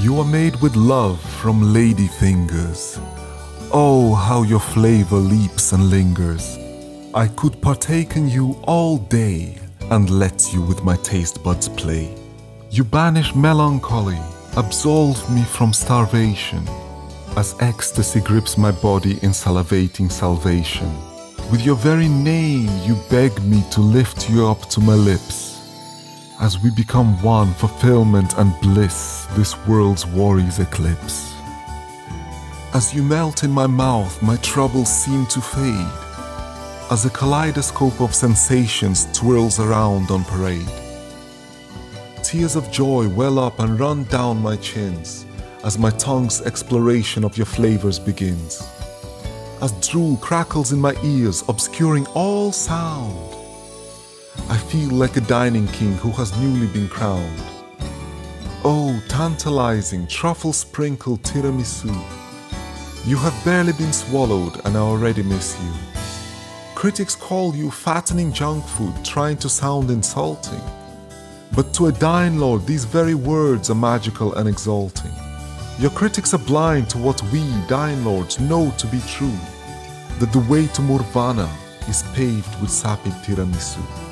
You are made with love from lady fingers. Oh, how your flavor leaps and lingers. I could partake in you all day and let you with my taste buds play. You banish melancholy, absolve me from starvation, as ecstasy grips my body in salivating salvation. With your very name, you beg me to lift you up to my lips. As we become one, fulfillment and bliss, this world's worries eclipse. As you melt in my mouth, my troubles seem to fade. As a kaleidoscope of sensations twirls around on parade. Tears of joy well up and run down my chins as my tongue's exploration of your flavors begins. As drool crackles in my ears, obscuring all sound. I feel like a dining king who has newly been crowned. Oh, tantalizing, truffle sprinkled tiramisu. You have barely been swallowed and I already miss you. Critics call you fattening junk food, trying to sound insulting. But to a dying lord, these very words are magical and exalting. Your critics are blind to what we, dying lords, know to be true that the way to Murvana is paved with sapid tiramisu.